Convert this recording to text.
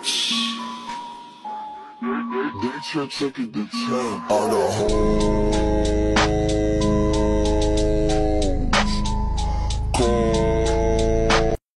bitch. They, they, they try checking the time on the whole. Cold.